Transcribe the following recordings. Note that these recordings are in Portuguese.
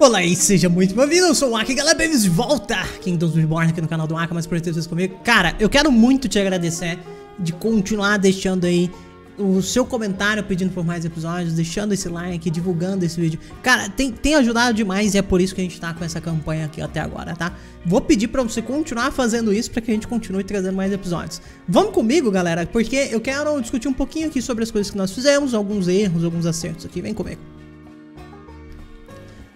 Olá e seja muito bem-vindo, eu sou o Aka, galera, bem-vindos de volta Kingdoms Reborn aqui no canal do Aka, mais por ter vocês comigo Cara, eu quero muito te agradecer de continuar deixando aí o seu comentário pedindo por mais episódios, deixando esse like, divulgando esse vídeo. Cara, tem, tem ajudado demais e é por isso que a gente tá com essa campanha aqui até agora, tá? Vou pedir pra você continuar fazendo isso pra que a gente continue trazendo mais episódios. Vamos comigo, galera, porque eu quero discutir um pouquinho aqui sobre as coisas que nós fizemos, alguns erros, alguns acertos aqui. Vem comigo.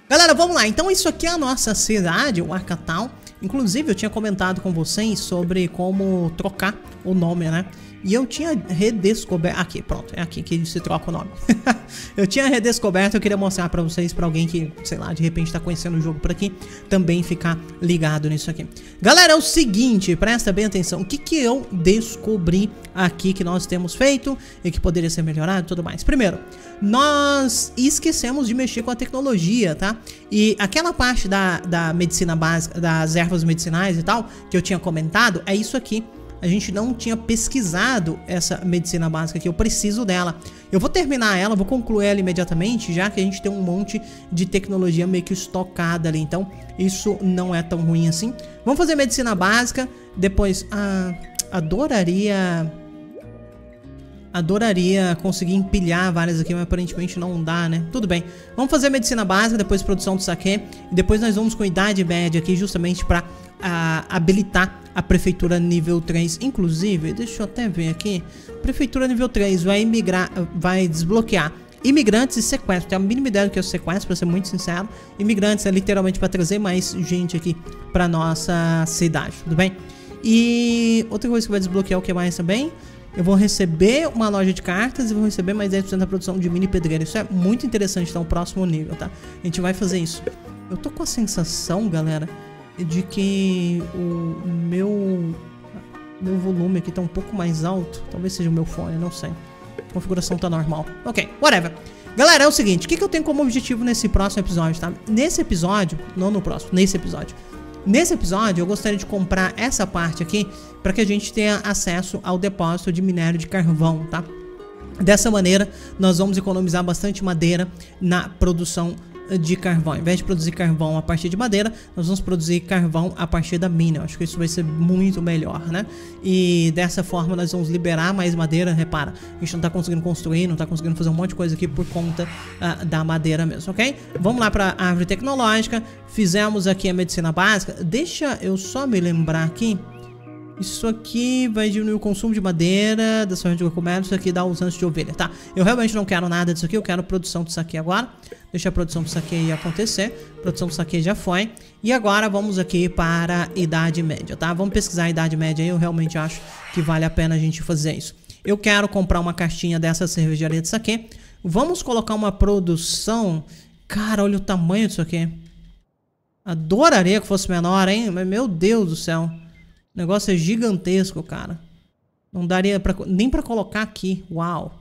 Galera, vamos lá. Então isso aqui é a nossa cidade, o Arcatal. Inclusive, eu tinha comentado com vocês sobre como trocar o nome, né? E eu tinha redescoberto... Aqui, pronto. É aqui que se troca o nome. eu tinha redescoberto, eu queria mostrar pra vocês, pra alguém que, sei lá, de repente tá conhecendo o jogo por aqui, também ficar ligado nisso aqui. Galera, é o seguinte, presta bem atenção. O que que eu descobri aqui que nós temos feito e que poderia ser melhorado e tudo mais. Primeiro, nós esquecemos de mexer com a tecnologia, tá? E aquela parte da, da medicina básica, das ervas medicinais e tal, que eu tinha comentado, é isso aqui a gente não tinha pesquisado essa medicina básica que eu preciso dela. Eu vou terminar ela, vou concluir ela imediatamente, já que a gente tem um monte de tecnologia meio que estocada ali, então isso não é tão ruim assim. Vamos fazer medicina básica, depois ah, adoraria adoraria conseguir empilhar várias aqui, mas aparentemente não dá, né? Tudo bem. Vamos fazer medicina básica, depois produção do saque, e depois nós vamos com idade média aqui, justamente para a habilitar a prefeitura nível 3. Inclusive, deixa eu até ver aqui. Prefeitura nível 3 vai imigrar, vai desbloquear imigrantes e sequestro. Tem a mínima ideia do que é o sequestro, pra ser muito sincero. Imigrantes é literalmente para trazer mais gente aqui pra nossa cidade, tudo bem? E outra coisa que vai desbloquear o que mais também? Eu vou receber uma loja de cartas e vou receber mais 10% da produção de mini pedreiro. Isso é muito interessante, então, o próximo nível, tá? A gente vai fazer isso. Eu tô com a sensação, galera, de que o meu meu volume aqui tá um pouco mais alto. Talvez seja o meu fone, não sei. A configuração tá normal. Ok, whatever. Galera, é o seguinte, o que, que eu tenho como objetivo nesse próximo episódio, tá? Nesse episódio, não no próximo, nesse episódio. Nesse episódio, eu gostaria de comprar essa parte aqui para que a gente tenha acesso ao depósito de minério de carvão, tá? Dessa maneira, nós vamos economizar bastante madeira na produção de carvão. Ao invés de produzir carvão a partir de madeira, nós vamos produzir carvão a partir da mina. Eu acho que isso vai ser muito melhor, né? E dessa forma nós vamos liberar mais madeira. Repara, a gente não tá conseguindo construir, não tá conseguindo fazer um monte de coisa aqui por conta uh, da madeira mesmo, ok? Vamos lá para árvore tecnológica. Fizemos aqui a medicina básica. Deixa eu só me lembrar aqui. Isso aqui vai diminuir o consumo de madeira da sorte de comércio, isso aqui dá usança de ovelha, tá? Eu realmente não quero nada disso aqui, eu quero produção disso aqui agora. Deixa a produção do saque acontecer. Produção do saque já foi. E agora vamos aqui para a idade média, tá? Vamos pesquisar a idade média aí. Eu realmente acho que vale a pena a gente fazer isso. Eu quero comprar uma caixinha dessa cervejaria de saque. Vamos colocar uma produção... Cara, olha o tamanho disso aqui. Adoraria que fosse menor, hein? Mas, meu Deus do céu. O negócio é gigantesco, cara. Não daria pra, nem pra colocar aqui. Uau.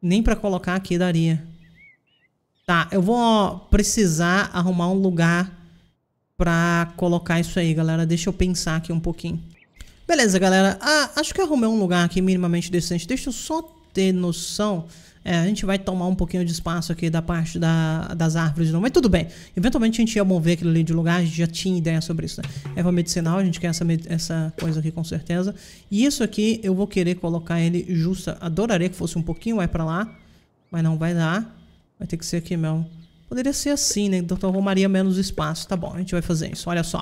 Nem pra colocar aqui daria. Tá, eu vou precisar arrumar um lugar pra colocar isso aí, galera. Deixa eu pensar aqui um pouquinho. Beleza, galera. Ah, acho que arrumei um lugar aqui minimamente decente. Deixa eu só ter noção. É, a gente vai tomar um pouquinho de espaço aqui da parte da, das árvores novo. Mas tudo bem. Eventualmente a gente ia mover aquilo ali de lugar. A gente já tinha ideia sobre isso, né? Erva medicinal, a gente quer essa, essa coisa aqui com certeza. E isso aqui eu vou querer colocar ele justa. Adoraria que fosse um pouquinho mais pra lá. Mas não vai dar. Vai ter que ser aqui mesmo. Poderia ser assim, né? Então arrumaria menos espaço. Tá bom, a gente vai fazer isso. Olha só.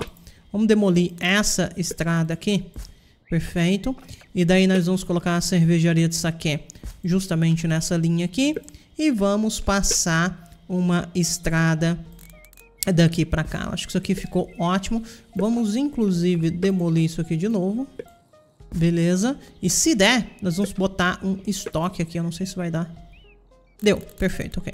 Vamos demolir essa estrada aqui. Perfeito. E daí nós vamos colocar a cervejaria de saque justamente nessa linha aqui. E vamos passar uma estrada daqui pra cá. Acho que isso aqui ficou ótimo. Vamos inclusive demolir isso aqui de novo. Beleza. E se der, nós vamos botar um estoque aqui. Eu não sei se vai dar. Deu. Perfeito, ok.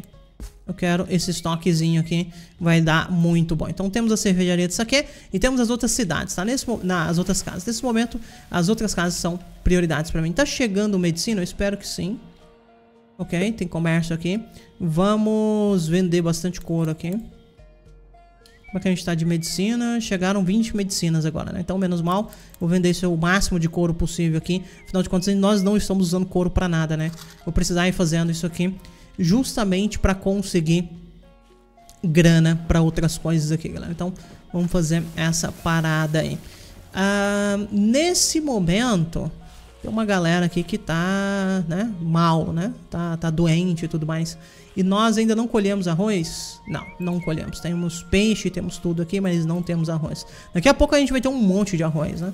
Eu quero esse estoquezinho aqui, vai dar muito bom. Então temos a cervejaria de saque e temos as outras cidades, tá? Nesse, nas outras casas. Nesse momento, as outras casas são prioridades para mim. Tá chegando medicina? Eu espero que sim. Ok, tem comércio aqui. Vamos vender bastante couro aqui. Como é que a gente tá de medicina? Chegaram 20 medicinas agora, né? Então, menos mal, vou vender isso o máximo de couro possível aqui. Afinal de contas, nós não estamos usando couro para nada, né? Vou precisar ir fazendo isso aqui justamente para conseguir grana para outras coisas aqui, galera. Então, vamos fazer essa parada aí. Uh, nesse momento, tem uma galera aqui que tá, né, mal, né? Tá, tá doente e tudo mais. E nós ainda não colhemos arroz? Não, não colhemos. Temos peixe, temos tudo aqui, mas não temos arroz. Daqui a pouco a gente vai ter um monte de arroz, né?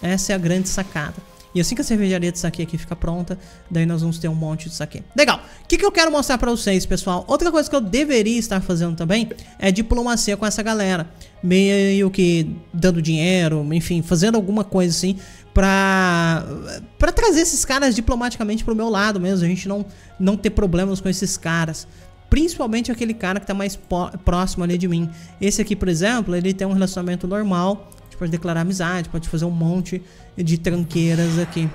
Essa é a grande sacada. E assim que a cervejaria de saque aqui fica pronta, daí nós vamos ter um monte de saque. Legal. O que, que eu quero mostrar pra vocês, pessoal? Outra coisa que eu deveria estar fazendo também é diplomacia com essa galera. Meio que dando dinheiro, enfim, fazendo alguma coisa assim pra, pra trazer esses caras diplomaticamente pro meu lado mesmo. A gente não, não ter problemas com esses caras principalmente aquele cara que está mais próximo ali de mim. Esse aqui, por exemplo, ele tem um relacionamento normal, pode declarar amizade, pode fazer um monte de tranqueiras aqui.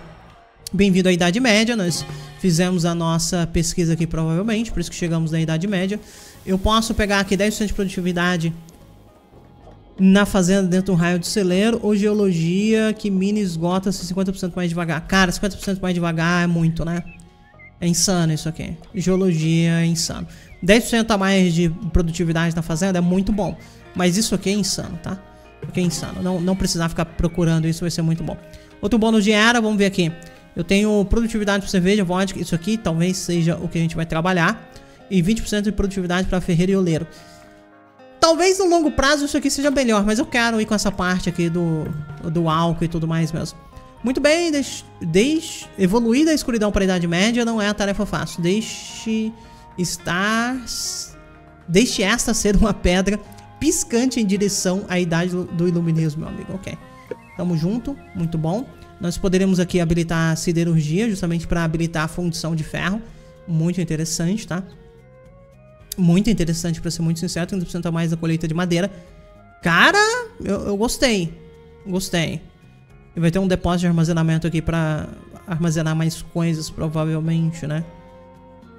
Bem-vindo à Idade Média, nós fizemos a nossa pesquisa aqui provavelmente, por isso que chegamos na Idade Média. Eu posso pegar aqui 10% de produtividade na fazenda dentro do raio de celeiro ou geologia que mina esgota-se 50% mais devagar. Cara, 50% mais devagar é muito, né? É insano isso aqui. Geologia é insano. 10% a mais de produtividade na fazenda é muito bom. Mas isso aqui é insano, tá? Porque é insano. Não, não precisar ficar procurando isso vai ser muito bom. Outro bônus de era, vamos ver aqui. Eu tenho produtividade para cerveja, vodka, isso aqui talvez seja o que a gente vai trabalhar. E 20% de produtividade para ferreiro e oleiro. Talvez no longo prazo isso aqui seja melhor, mas eu quero ir com essa parte aqui do, do álcool e tudo mais mesmo. Muito bem, deixe, deixe, evoluir da escuridão para a Idade Média não é a tarefa fácil. Deixe estar... Deixe esta ser uma pedra piscante em direção à idade do iluminismo, meu amigo. Ok. Tamo junto, muito bom. Nós poderemos aqui habilitar siderurgia, justamente para habilitar a fundição de ferro. Muito interessante, tá? Muito interessante, para ser muito sincero. 30% a mais da colheita de madeira. Cara, eu, eu gostei. Gostei. E vai ter um depósito de armazenamento aqui para armazenar mais coisas, provavelmente, né?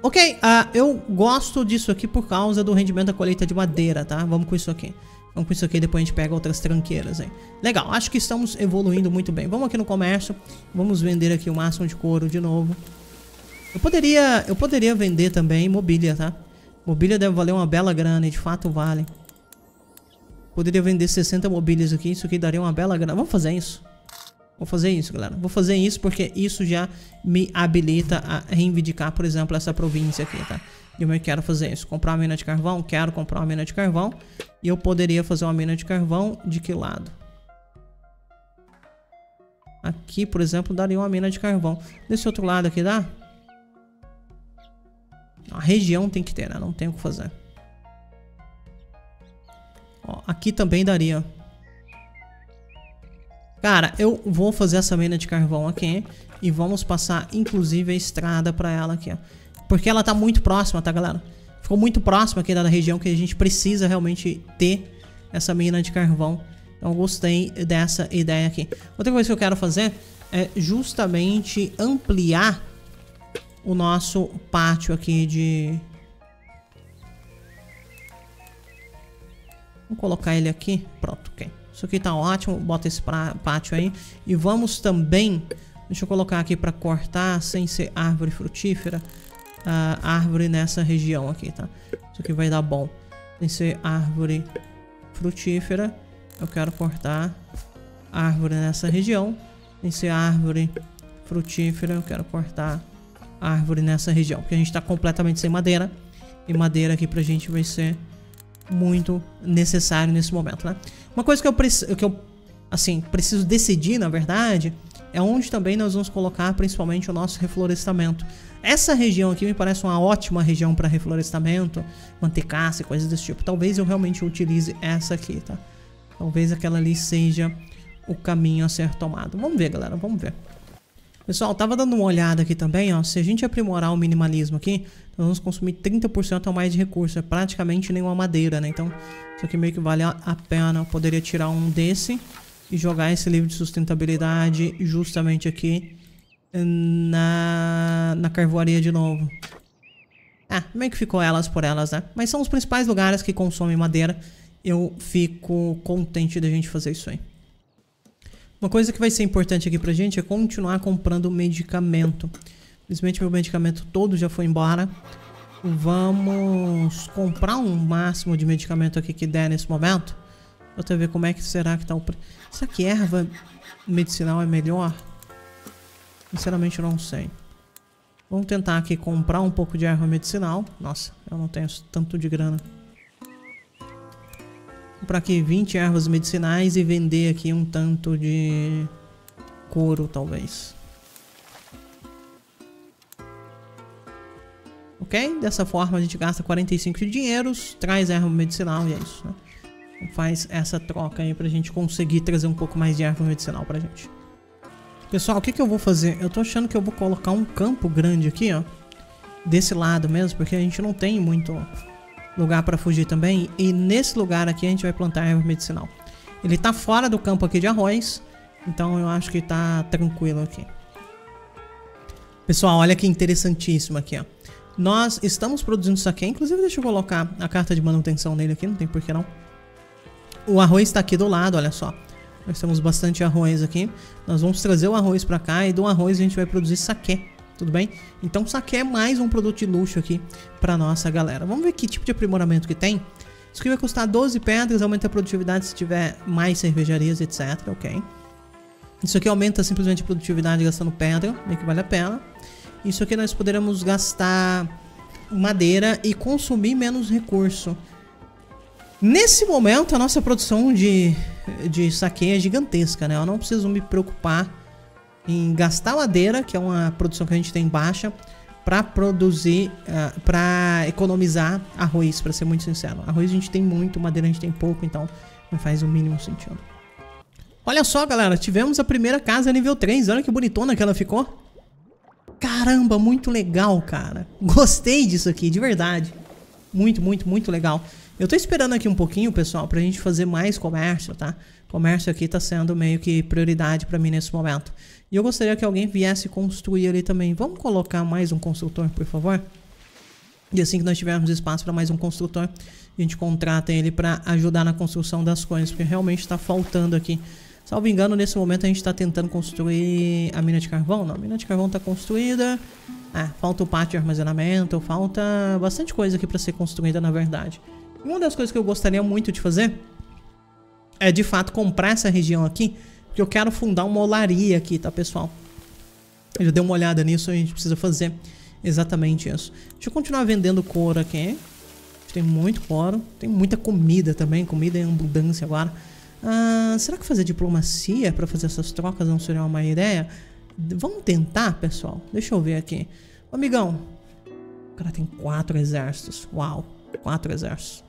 Ok, uh, eu gosto disso aqui por causa do rendimento da colheita de madeira, tá? Vamos com isso aqui. Vamos com isso aqui, depois a gente pega outras tranqueiras aí. Legal, acho que estamos evoluindo muito bem. Vamos aqui no comércio, vamos vender aqui o máximo de couro de novo. Eu poderia, eu poderia vender também mobília, tá? Mobília deve valer uma bela grana e de fato vale. Poderia vender 60 mobílias aqui, isso aqui daria uma bela grana. Vamos fazer isso. Vou fazer isso, galera. Vou fazer isso porque isso já me habilita a reivindicar, por exemplo, essa província aqui, tá? Eu quero fazer isso. Comprar uma mina de carvão? Quero comprar uma mina de carvão. E eu poderia fazer uma mina de carvão de que lado? Aqui, por exemplo, daria uma mina de carvão. Desse outro lado aqui dá? A região tem que ter, né? Não tem o que fazer. Ó, aqui também daria. Cara, eu vou fazer essa mina de carvão aqui e vamos passar, inclusive, a estrada pra ela aqui, ó. Porque ela tá muito próxima, tá, galera? Ficou muito próxima aqui da região que a gente precisa realmente ter essa mina de carvão. Então, gostei dessa ideia aqui. Outra coisa que eu quero fazer é justamente ampliar o nosso pátio aqui de... Vamos colocar ele aqui. Pronto, ok. Isso aqui tá ótimo, bota esse pra, pátio aí. E vamos também, deixa eu colocar aqui para cortar, sem ser árvore frutífera, a árvore nessa região aqui, tá? Isso aqui vai dar bom. Sem ser árvore frutífera, eu quero cortar árvore nessa região. Sem ser árvore frutífera, eu quero cortar árvore nessa região. Porque a gente tá completamente sem madeira. E madeira aqui pra gente vai ser muito necessário nesse momento, né? Uma coisa que eu, que eu assim, preciso decidir, na verdade, é onde também nós vamos colocar principalmente o nosso reflorestamento. Essa região aqui me parece uma ótima região para reflorestamento, manter caça e coisas desse tipo. Talvez eu realmente utilize essa aqui, tá? Talvez aquela ali seja o caminho a ser tomado. Vamos ver, galera, vamos ver. Pessoal, tava dando uma olhada aqui também, ó. Se a gente aprimorar o minimalismo aqui, nós vamos consumir 30% a mais de recurso. É praticamente nenhuma madeira, né? Então, isso aqui meio que vale a pena. Eu poderia tirar um desse e jogar esse livro de sustentabilidade justamente aqui na, na carvoaria de novo. Ah, meio que ficou elas por elas, né? Mas são os principais lugares que consomem madeira. Eu fico contente da gente fazer isso aí. Uma coisa que vai ser importante aqui pra gente é continuar comprando medicamento. Infelizmente meu medicamento todo já foi embora. Vamos comprar um máximo de medicamento aqui que der nesse momento. Pra ver como é que será que tá o. Será que erva medicinal é melhor? Sinceramente não sei. Vamos tentar aqui comprar um pouco de erva medicinal. Nossa, eu não tenho tanto de grana. Comprar aqui 20 ervas medicinais e vender aqui um tanto de couro, talvez. Ok? Dessa forma a gente gasta 45 de dinheiros, traz erva medicinal e é isso, né? Então faz essa troca aí pra gente conseguir trazer um pouco mais de erva medicinal pra gente. Pessoal, o que, que eu vou fazer? Eu tô achando que eu vou colocar um campo grande aqui, ó. Desse lado mesmo, porque a gente não tem muito lugar para fugir também. E nesse lugar aqui a gente vai plantar erva medicinal. Ele tá fora do campo aqui de arroz, então eu acho que tá tranquilo aqui. Pessoal, olha que interessantíssimo aqui, ó. Nós estamos produzindo isso aqui, inclusive deixa eu colocar a carta de manutenção nele aqui, não tem porquê não. O arroz está aqui do lado, olha só. Nós temos bastante arroz aqui. Nós vamos trazer o arroz para cá e do arroz a gente vai produzir saquê. Tudo bem? Então saquê é mais um produto de luxo aqui para nossa galera. Vamos ver que tipo de aprimoramento que tem. Isso aqui vai custar 12 pedras, aumenta a produtividade se tiver mais cervejarias, etc. Ok. Isso aqui aumenta simplesmente a produtividade gastando pedra, meio que vale a pena. Isso aqui nós poderemos gastar madeira e consumir menos recurso. Nesse momento, a nossa produção de, de saque é gigantesca, né? Eu não preciso me preocupar em gastar madeira, que é uma produção que a gente tem baixa, para produzir, uh, ah, para economizar arroz, para ser muito sincero. Arroz a gente tem muito, madeira a gente tem pouco, então não faz o mínimo sentido. Olha só, galera, tivemos a primeira casa nível 3. Olha que bonitona que ela ficou. Caramba, muito legal, cara. Gostei disso aqui, de verdade. Muito, muito, muito legal. Eu tô esperando aqui um pouquinho, pessoal, pra gente fazer mais comércio, tá? Comércio aqui tá sendo meio que prioridade pra mim nesse momento. E eu gostaria que alguém viesse construir ali também. Vamos colocar mais um construtor, por favor? E assim que nós tivermos espaço para mais um construtor, a gente contrata ele para ajudar na construção das coisas, porque realmente está faltando aqui. Salvo engano, nesse momento a gente está tentando construir a mina de carvão. Não, a mina de carvão está construída. Ah, falta o pátio de armazenamento, falta bastante coisa aqui para ser construída, na verdade. Uma das coisas que eu gostaria muito de fazer é de fato comprar essa região aqui, porque eu quero fundar uma olaria aqui, tá pessoal? Eu já dei uma olhada nisso, a gente precisa fazer exatamente isso. Deixa eu continuar vendendo couro aqui. Tem muito couro, tem muita comida também, comida em abundância agora. Ah, será que fazer diplomacia para fazer essas trocas não seria uma ideia? Vamos tentar, pessoal? Deixa eu ver aqui. Amigão, o cara tem quatro exércitos. Uau, quatro exércitos.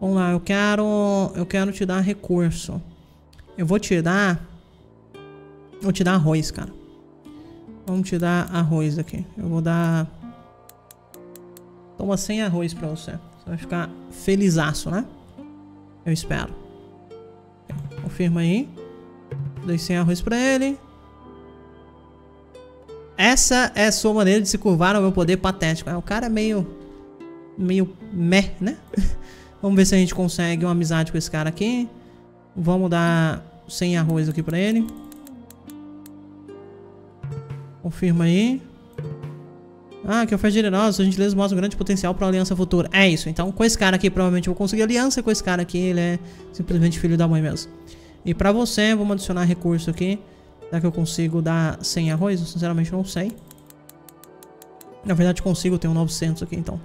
Vamos lá, eu quero, eu quero te dar recurso. Eu vou te dar... Vou te dar arroz, cara. Vamos te dar arroz aqui. Eu vou dar... Toma 100 arroz pra você. Você vai ficar felizaço, né? Eu espero. Confirma aí. Dei 100 arroz pra ele. Essa é a sua maneira de se curvar ao meu poder patético. É, o cara é meio... Meio meh, né? Vamos ver se a gente consegue uma amizade com esse cara aqui. Vamos dar 100 arroz aqui pra ele. Confirma aí. Ah, que oferta generosa, a gentileza mostra um grande potencial para aliança futura. É isso, então com esse cara aqui provavelmente eu vou conseguir aliança, com esse cara aqui ele é simplesmente filho da mãe mesmo. E pra você, vamos adicionar recurso aqui. Será que eu consigo dar 100 arroz? Eu sinceramente não sei. Na verdade consigo, tenho 900 aqui então.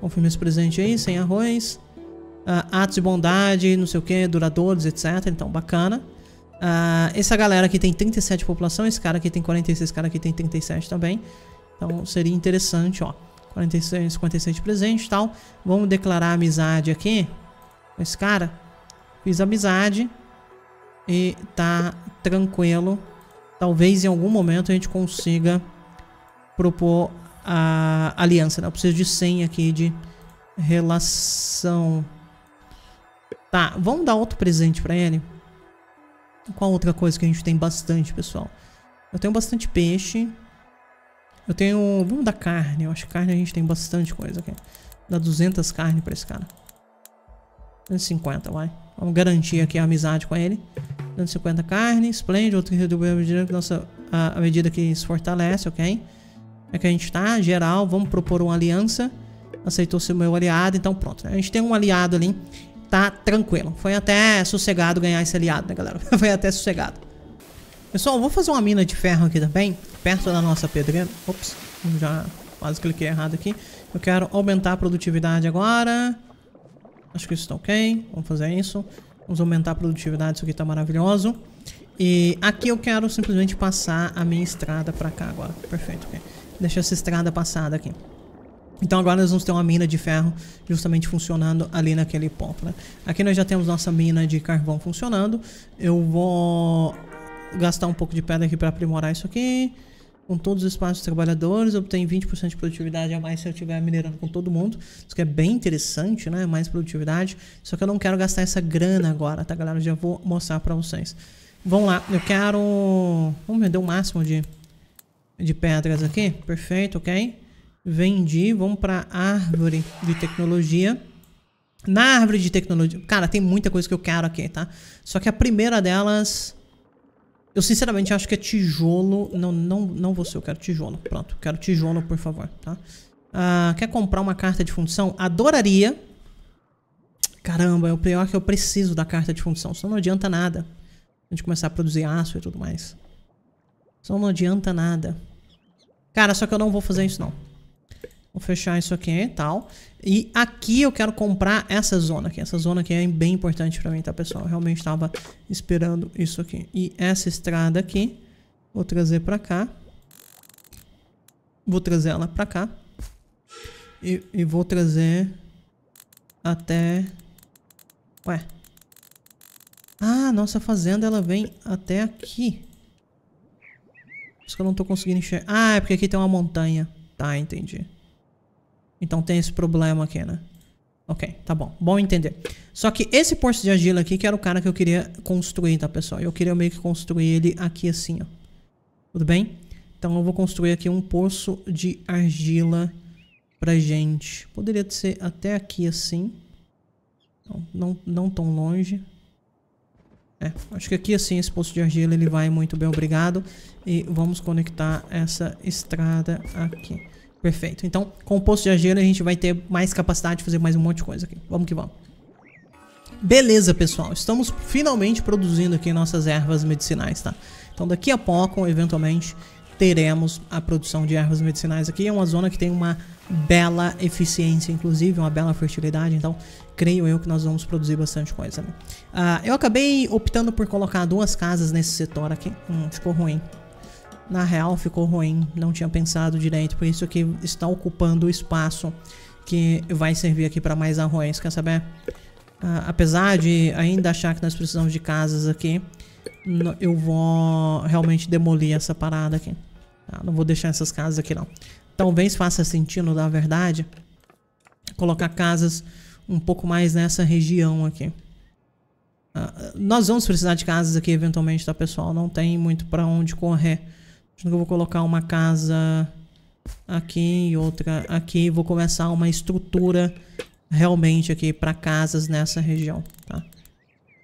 Confirma esse presente aí, 100 arroz uh, atos de bondade, não sei o que, duradouros, etc. Então, bacana. Uh, essa galera aqui tem 37 de população, esse cara aqui tem 46, esse cara aqui tem 37 também. Então, seria interessante, ó. 46, 56 de presente e tal. Vamos declarar amizade aqui com esse cara. Fiz amizade. E tá tranquilo. Talvez em algum momento a gente consiga propor a aliança, né? Eu preciso de 100 aqui de relação. Tá, vamos dar outro presente pra ele. Qual outra coisa que a gente tem bastante, pessoal? Eu tenho bastante peixe. Eu tenho... Vamos dar carne. Eu acho que carne a gente tem bastante coisa aqui. Dá 200 carne pra esse cara. 250, vai. Vamos garantir aqui a amizade com ele. 250 carne. Splendid. Outro que reduz a medida que, nossa, a, medida que se fortalece, ok? É que a gente tá. Geral, vamos propor uma aliança. aceitou ser meu aliado, então pronto. A gente tem um aliado ali, tá tranquilo. Foi até sossegado ganhar esse aliado, né, galera? Foi até sossegado. Pessoal, vou fazer uma mina de ferro aqui também, perto da nossa pedreira. Ops, já quase cliquei errado aqui. Eu quero aumentar a produtividade agora. Acho que isso tá ok. Vamos fazer isso. Vamos aumentar a produtividade, isso aqui tá maravilhoso. E aqui eu quero simplesmente passar a minha estrada pra cá agora. Perfeito, ok. Deixa essa estrada passada aqui. Então agora nós vamos ter uma mina de ferro justamente funcionando ali naquele ponto, né? Aqui nós já temos nossa mina de carvão funcionando. Eu vou gastar um pouco de pedra aqui para aprimorar isso aqui. Com todos os espaços dos trabalhadores, obtém 20% de produtividade a mais se eu estiver minerando com todo mundo. Isso que é bem interessante, né? Mais produtividade. Só que eu não quero gastar essa grana agora, tá, galera? Eu já vou mostrar para vocês. Vamos lá, eu quero... Vamos vender o máximo de, de pedras aqui. Perfeito, ok. Vendi, vamos para árvore de tecnologia. Na árvore de tecnologia, cara, tem muita coisa que eu quero aqui, tá? Só que a primeira delas, eu sinceramente acho que é tijolo. Não, não, não vou ser, eu quero tijolo. Pronto, quero tijolo, por favor, tá? Ah, quer comprar uma carta de função? Adoraria. Caramba, é o pior que eu preciso da carta de função, senão não adianta nada. A gente começar a produzir aço e tudo mais. Só não adianta nada. Cara, só que eu não vou fazer isso não. Vou fechar isso aqui e tal. E aqui eu quero comprar essa zona aqui. Essa zona aqui é bem importante pra mim, tá, pessoal? Eu realmente estava esperando isso aqui. E essa estrada aqui, vou trazer pra cá. Vou trazer ela pra cá. E, e vou trazer até... Ué. Ah, nossa fazenda ela vem até aqui. Isso que eu não tô conseguindo enxergar. Ah, é porque aqui tem uma montanha. Tá, entendi. Então tem esse problema aqui, né? Ok, tá bom. Bom entender. Só que esse poço de argila aqui, que era o cara que eu queria construir, tá, pessoal? Eu queria meio que construir ele aqui assim, ó. Tudo bem? Então eu vou construir aqui um poço de argila pra gente. Poderia ser até aqui assim. Não, não, não tão longe. É, acho que aqui assim esse poço de argila ele vai muito bem, obrigado. E vamos conectar essa estrada aqui. Perfeito. Então, com o poço de argila a gente vai ter mais capacidade de fazer mais um monte de coisa aqui. Vamos que vamos. Beleza, pessoal. Estamos finalmente produzindo aqui nossas ervas medicinais, tá? Então, daqui a pouco, eventualmente, teremos a produção de ervas medicinais aqui. É uma zona que tem uma bela eficiência, inclusive, uma bela fertilidade. Então, creio eu que nós vamos produzir bastante coisa. Né? Uh, eu acabei optando por colocar duas casas nesse setor aqui. Hum, ficou ruim na real ficou ruim, não tinha pensado direito, por isso que está ocupando o espaço que vai servir aqui para mais arroz, quer saber? Uh, apesar de ainda achar que nós precisamos de casas aqui, eu vou realmente demolir essa parada aqui. Tá? Não vou deixar essas casas aqui não. Talvez faça sentido, na verdade, colocar casas um pouco mais nessa região aqui. Uh, nós vamos precisar de casas aqui eventualmente, tá pessoal? Não tem muito para onde correr. Acho que eu vou colocar uma casa aqui e outra aqui. Vou começar uma estrutura realmente aqui para casas nessa região, tá?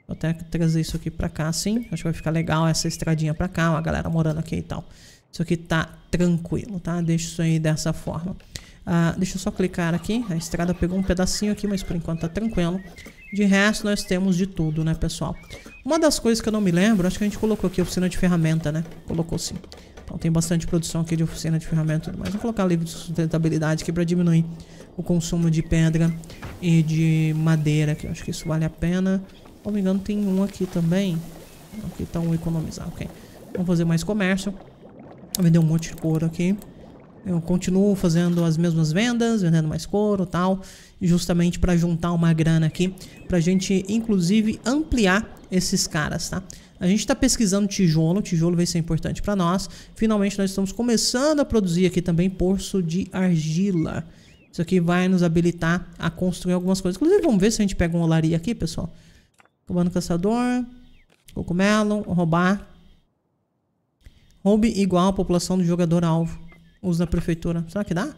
Vou até trazer isso aqui para cá assim. Acho que vai ficar legal essa estradinha para cá, a galera morando aqui e tal. Isso aqui tá tranquilo, tá? Deixa isso aí dessa forma. Uh, deixa eu só clicar aqui. A estrada pegou um pedacinho aqui, mas por enquanto tá tranquilo. De resto, nós temos de tudo, né, pessoal? Uma das coisas que eu não me lembro, acho que a gente colocou aqui oficina de ferramenta, né? Colocou sim. Então tem bastante produção aqui de oficina de ferramenta, mas vou colocar livro de sustentabilidade aqui para diminuir o consumo de pedra e de madeira, que eu acho que isso vale a pena. Se não me engano tem um aqui também. Aqui tá um economizar, ok. Vamos fazer mais comércio. Vender um monte de couro aqui. Eu continuo fazendo as mesmas vendas, vendendo mais couro tal, justamente para juntar uma grana aqui, para a gente inclusive ampliar esses caras, tá? A gente está pesquisando tijolo, tijolo vai ser importante para nós. Finalmente nós estamos começando a produzir aqui também poço de argila. Isso aqui vai nos habilitar a construir algumas coisas. Inclusive vamos ver se a gente pega uma olaria aqui, pessoal. Comando caçador, cogumelo, roubar. Roube igual a população do jogador alvo. Uso da prefeitura. Será que dá?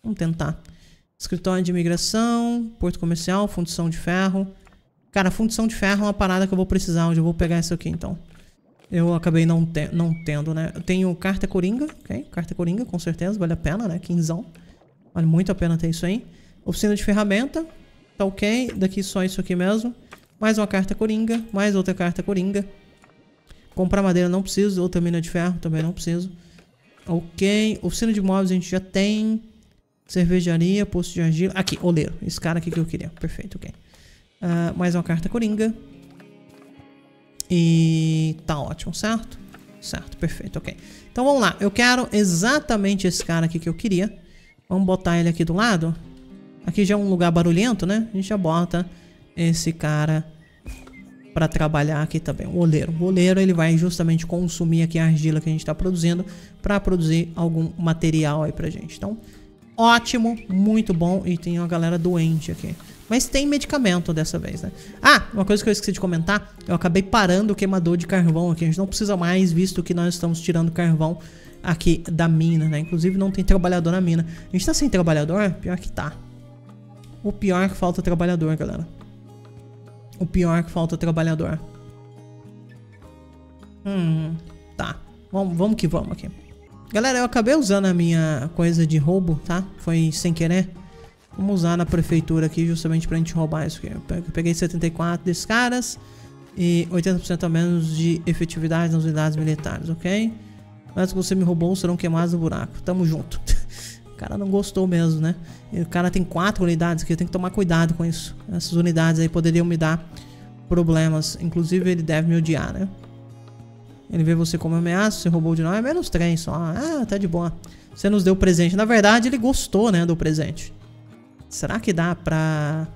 Vamos tentar. Escritório de imigração, porto comercial, fundição de ferro. Cara, fundição de ferro é uma parada que eu vou precisar, onde eu vou pegar isso aqui, então. Eu acabei não, te não tendo, né? Eu tenho carta coringa, ok? Carta coringa, com certeza, vale a pena, né? Quinzão. Vale muito a pena ter isso aí. Oficina de ferramenta. Tá ok. Daqui só isso aqui mesmo. Mais uma carta coringa. Mais outra carta coringa. Comprar madeira não preciso. Outra mina de ferro também não preciso. Ok. Oficina de móveis a gente já tem. Cervejaria, posto de argila. Aqui, oleiro. Esse cara aqui que eu queria. Perfeito, ok. Uh, mais uma carta coringa. E tá ótimo, certo? Certo, perfeito, ok. Então vamos lá. Eu quero exatamente esse cara aqui que eu queria. Vamos botar ele aqui do lado. Aqui já é um lugar barulhento, né? A gente já bota esse cara para trabalhar aqui também. O oleiro. O oleiro ele vai justamente consumir aqui a argila que a gente está produzindo para produzir algum material aí pra gente. Então, ótimo, muito bom. E tem uma galera doente aqui. Mas tem medicamento dessa vez, né? Ah, uma coisa que eu esqueci de comentar. Eu acabei parando o queimador de carvão aqui. A gente não precisa mais, visto que nós estamos tirando carvão aqui da mina, né? Inclusive não tem trabalhador na mina. A gente tá sem trabalhador? Pior que tá. O pior é que falta trabalhador, galera. O pior é que falta trabalhador. Hum, tá. Vamos, vamos que vamos aqui. Galera, eu acabei usando a minha coisa de roubo, tá? Foi sem querer. Vamos usar na prefeitura aqui justamente pra gente roubar isso aqui. Eu peguei 74 desses caras e 80% a menos de efetividade nas unidades militares, ok? Mas que você me roubou serão queimados no buraco. Tamo junto. o cara não gostou mesmo, né? E o cara tem quatro unidades aqui, eu tenho que tomar cuidado com isso. Essas unidades aí poderiam me dar problemas. Inclusive ele deve me odiar, né? Ele vê você como ameaça, você roubou de nós, é menos trem só. Ah, tá de boa. Você nos deu presente. Na verdade, ele gostou, né, do presente. Será que dá pra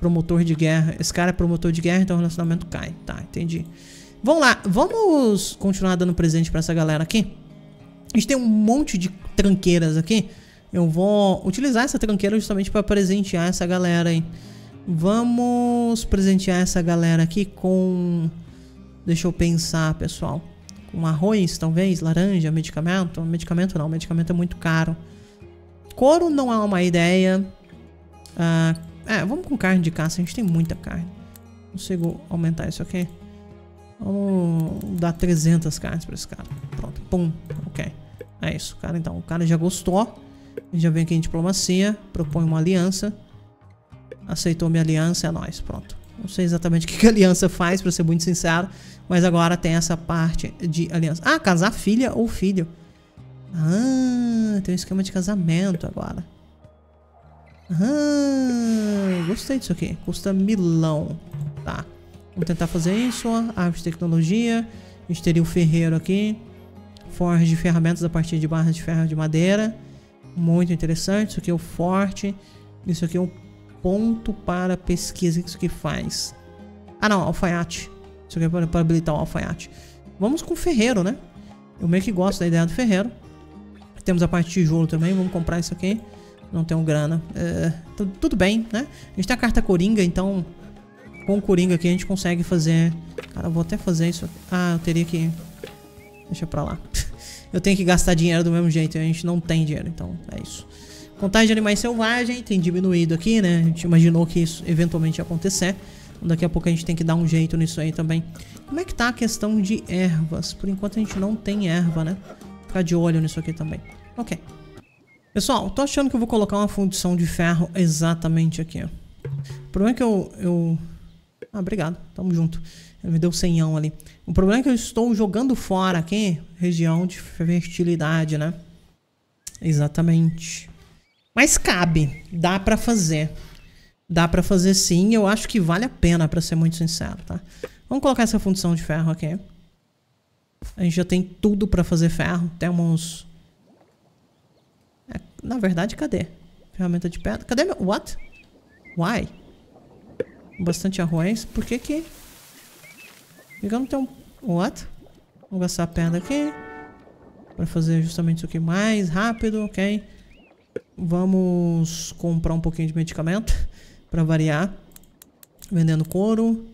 promotor de guerra? Esse cara é promotor de guerra, então o relacionamento cai. Tá, entendi. Vamos lá, vamos continuar dando presente pra essa galera aqui. A gente tem um monte de tranqueiras aqui. Eu vou utilizar essa tranqueira justamente para presentear essa galera aí. Vamos presentear essa galera aqui com... Deixa eu pensar, pessoal. Com arroz, talvez, laranja, medicamento. Medicamento não, medicamento é muito caro. Couro não é uma ideia. Ah, é, vamos com carne de caça. A gente tem muita carne. Consigo aumentar isso aqui. Vamos dar 300 carnes pra esse cara. Pronto. Pum. Ok. É isso, cara. Então, o cara já gostou. Já vem aqui em diplomacia. Propõe uma aliança. Aceitou minha aliança. É nóis. Pronto. Não sei exatamente o que, que a aliança faz, pra ser muito sincero. Mas agora tem essa parte de aliança. Ah, casar filha ou filho. Ah, tem um esquema de casamento agora. Ah, gostei disso aqui. Custa milão. Tá. Vamos tentar fazer isso. Árvore de tecnologia. A gente teria o ferreiro aqui. Forja de ferramentas a partir de barras de ferro de madeira. Muito interessante. Isso aqui é o forte. Isso aqui é um ponto para pesquisa. Que isso aqui faz? Ah, não. Alfaiate. Isso aqui é para habilitar o alfaiate. Vamos com o ferreiro, né? Eu meio que gosto da ideia do ferreiro. Temos a parte de tijolo também. Vamos comprar isso aqui. Não tenho grana. É, tudo bem, né? A gente tem a carta Coringa, então... Com o Coringa aqui a gente consegue fazer... Cara, eu vou até fazer isso aqui. Ah, eu teria que... Deixa pra lá. eu tenho que gastar dinheiro do mesmo jeito. A gente não tem dinheiro, então é isso. Contagem de animais selvagens tem diminuído aqui, né? A gente imaginou que isso eventualmente ia acontecer. Então, daqui a pouco a gente tem que dar um jeito nisso aí também. Como é que tá a questão de ervas? Por enquanto a gente não tem erva, né? Ficar de olho nisso aqui também. Ok. Pessoal, tô achando que eu vou colocar uma fundição de ferro exatamente aqui. O problema é que eu... eu... Ah, obrigado. Tamo junto. Ele me deu senhão ali. O problema é que eu estou jogando fora aqui região de fertilidade, né? Exatamente. Mas cabe. Dá pra fazer. Dá pra fazer sim. Eu acho que vale a pena, pra ser muito sincero, tá? Vamos colocar essa fundição de ferro aqui. A gente já tem tudo pra fazer ferro. Temos... É, na verdade, cadê? Ferramenta de pedra. Cadê meu... What? Why? Bastante arroz. Por que que... Por que tenho... What? Vou gastar a pedra aqui. Pra fazer justamente isso aqui mais rápido, ok? Vamos comprar um pouquinho de medicamento. Pra variar. Vendendo couro.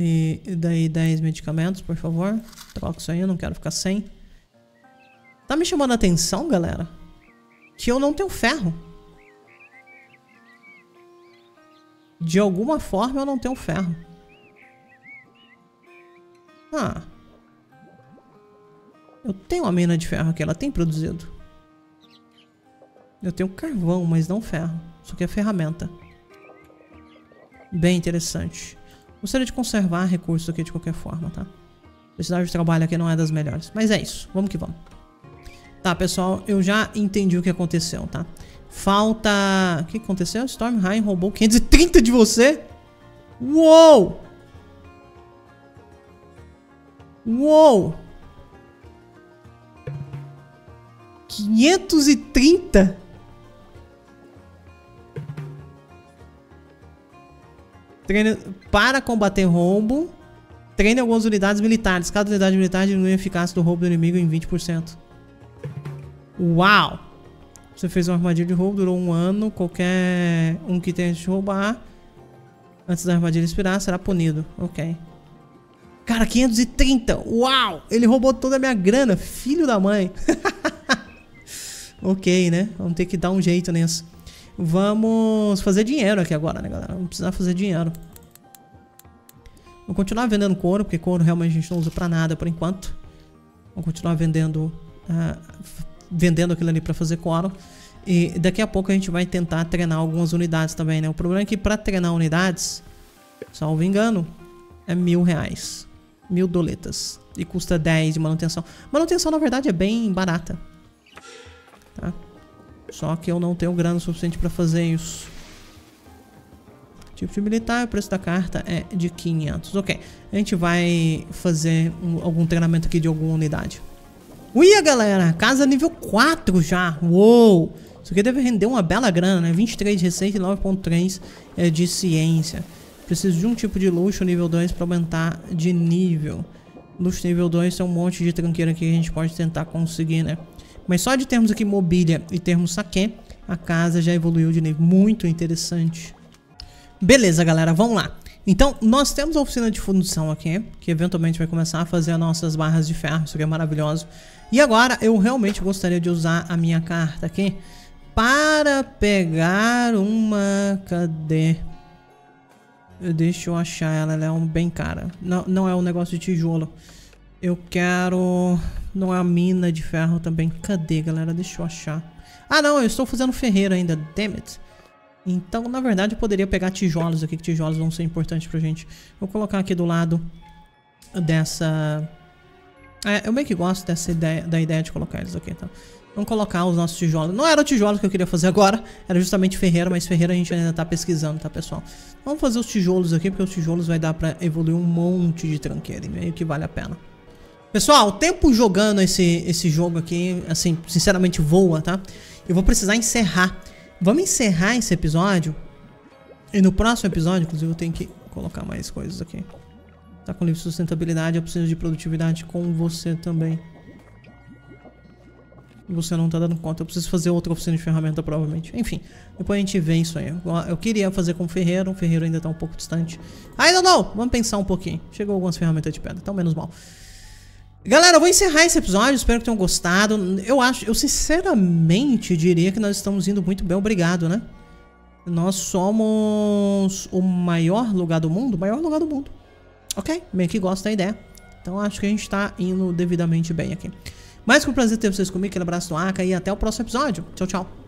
E daí 10 medicamentos, por favor. Troca isso aí, eu não quero ficar sem. Tá me chamando a atenção, galera? Que eu não tenho ferro. De alguma forma eu não tenho ferro. Ah. Eu tenho uma mina de ferro aqui, ela tem produzido. Eu tenho carvão, mas não ferro. Isso aqui é ferramenta. Bem interessante. Gostaria de conservar recursos aqui de qualquer forma, tá? A cidade de trabalho aqui não é das melhores. Mas é isso. Vamos que vamos. Tá, pessoal. Eu já entendi o que aconteceu, tá? Falta... O que aconteceu? Stormheim roubou 530 de você? Uou! Uou! 530? Treine para combater roubo. Treine algumas unidades militares. Cada unidade militar diminui a eficácia do roubo do inimigo em 20%. Uau! Você fez uma armadilha de roubo, durou um ano. Qualquer um que tente roubar antes da armadilha expirar será punido. Ok. Cara, 530. Uau! Ele roubou toda a minha grana. Filho da mãe. ok, né? Vamos ter que dar um jeito nisso. Vamos fazer dinheiro aqui agora, né, galera? Vamos precisar fazer dinheiro. Vou continuar vendendo couro, porque couro realmente a gente não usa pra nada por enquanto. Vou continuar vendendo... Uh, vendendo aquilo ali pra fazer couro. E daqui a pouco a gente vai tentar treinar algumas unidades também, né? O problema é que pra treinar unidades, salvo engano, é mil reais. Mil doletas. E custa 10 de manutenção. Manutenção, na verdade, é bem barata. Tá? Só que eu não tenho grana suficiente pra fazer isso. Tipo de militar, o preço da carta é de 500. Ok, a gente vai fazer um, algum treinamento aqui de alguma unidade. Uia, galera, casa nível 4 já. Uou! Isso aqui deve render uma bela grana, né? 23 de receita e 9.3 é de ciência. Preciso de um tipo de luxo nível 2 para aumentar de nível. Luxo nível 2 tem um monte de tranqueira que a gente pode tentar conseguir, né? Mas só de termos aqui mobília e termos saque, a casa já evoluiu de nível. Muito interessante. Beleza, galera, vamos lá. Então, nós temos a oficina de fundição aqui, que eventualmente vai começar a fazer as nossas barras de ferro, isso aqui é maravilhoso. E agora, eu realmente gostaria de usar a minha carta aqui para pegar uma... Cadê? Deixa eu achar ela, ela é um bem cara. Não, não é um negócio de tijolo. Eu quero... Não é a mina de ferro também. Cadê, galera? Deixa eu achar. Ah, não, eu estou fazendo ferreiro ainda. Damn it. Então, na verdade, eu poderia pegar tijolos aqui, que tijolos vão ser importantes pra gente. Vou colocar aqui do lado dessa... É, eu meio que gosto dessa ideia, da ideia de colocar eles aqui, tá? Vamos colocar os nossos tijolos. Não era o tijolo que eu queria fazer agora, era justamente ferreiro, mas ferreiro a gente ainda tá pesquisando, tá, pessoal? Vamos fazer os tijolos aqui, porque os tijolos vai dar pra evoluir um monte de tranqueira, e meio que vale a pena. Pessoal, o tempo jogando esse, esse jogo aqui, assim, sinceramente voa, tá? Eu vou precisar encerrar. Vamos encerrar esse episódio. E no próximo episódio, inclusive, eu tenho que colocar mais coisas aqui. Tá com livre de sustentabilidade, eu preciso de produtividade com você também. Você não tá dando conta. Eu preciso fazer outra oficina de ferramenta, provavelmente. Enfim, depois a gente vê isso aí. Eu queria fazer com o ferreiro. O ferreiro ainda tá um pouco distante. Ainda não! Vamos pensar um pouquinho. Chegou algumas ferramentas de pedra, então menos mal. Galera, eu vou encerrar esse episódio, espero que tenham gostado. Eu acho, eu sinceramente diria que nós estamos indo muito bem, obrigado, né? Nós somos o maior lugar do mundo, o maior lugar do mundo. Ok, meio que gosto da ideia. Então acho que a gente tá indo devidamente bem aqui. Mais que um prazer ter vocês comigo, aquele abraço do Aka e até o próximo episódio. Tchau, tchau.